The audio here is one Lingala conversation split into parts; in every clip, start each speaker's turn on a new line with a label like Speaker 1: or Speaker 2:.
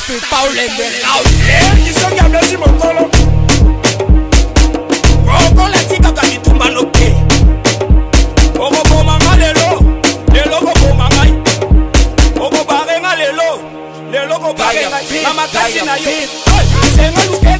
Speaker 1: afrika ulendeleka ukisonga blesi mokolo okoletikaka bitumba noke okobomanga lelo lelo koboma ngai okobarenga lelo lelo kobarengai na makasi na yo senga luke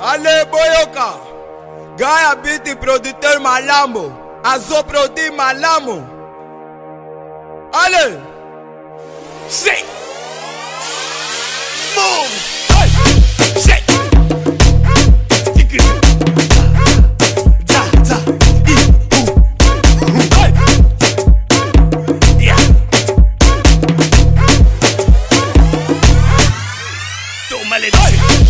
Speaker 1: ale boyoka ngai abiti producteur malamu azoprodui malamu ale si move tómale, dese,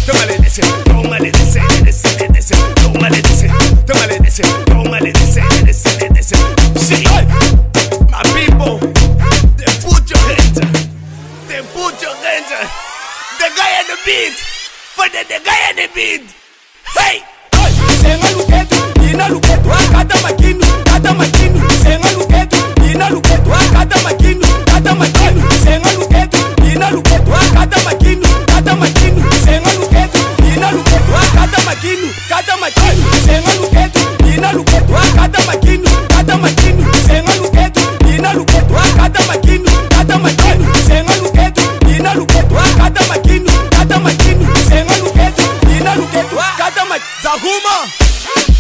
Speaker 1: tómale, dese, tómale, dese, dese, dese, tómale, dese, tómale, dese, tómale, dese, dese, dese. See, my people, they put your hands up, they put your hands up. The guy on the beat, for the, the guy on the beat. Hey, hey, say my look at, you know look at. Come on.